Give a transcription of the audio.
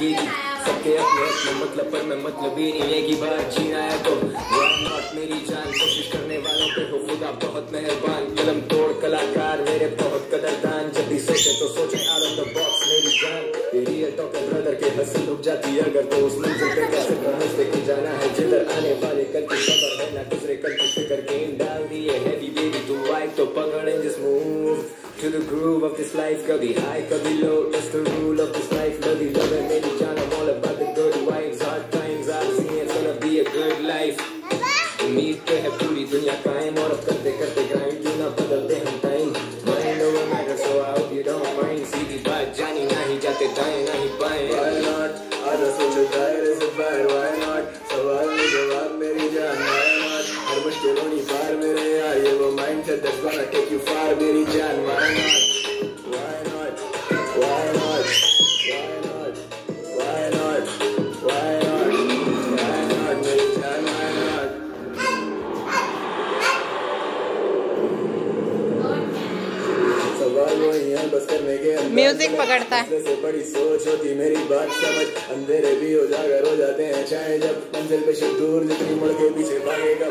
ज़िंदगी सबके अपने अपने मतलब पर मैं मतलब ही नहीं है कि बार जीना है तो not? मेरी जान कोशिश करने वालों पे हो खुदा बहुत मेहरबान। कलम तोड़ कलाकार मेरे बहुत कदरदान। जब भी सोचे तो सोचे आउट ऑफ़ द बॉक्स मेरी जान। तेरी टॉक ब्रदर के हँसी रुक जाती है अगर तो उस मंजिल पे कैसे पहुँचते कि जाना है? जिधर आने वाले कल की खबर है ना गुजरे कल की फ़िक्र गेम डाल दिए हैवी बेबी तू वाइट तो पकड़ just move To the groove of this life, कभी high, कभी low. That's the rule of this life. Love you, उम्मीद पे है पूरी दुनिया कायम और अब करते करते ग्राइंड क्यों ना बदलते हम time mind over matter so out you don't mind सीधी बात, जानी ना ही जाते, दाएँ ना ही बाएँ। Why not? आधा सोच दायरे से बाहर व्हाई नॉट सवाल में जवाब, मेरी जान व्हाई नॉट हर मुश्किल होनी पार मेरे यार ये वो mindset that's gonna take you बस करने के म्यूज़िक पकड़ता है। से बड़ी सोच होती मेरी बात समझ। अंधेरे भी उजागर हो जाते हैं चाहे जब मंजिल पे दूर जितनी मुड़ के पीछे भागेगा।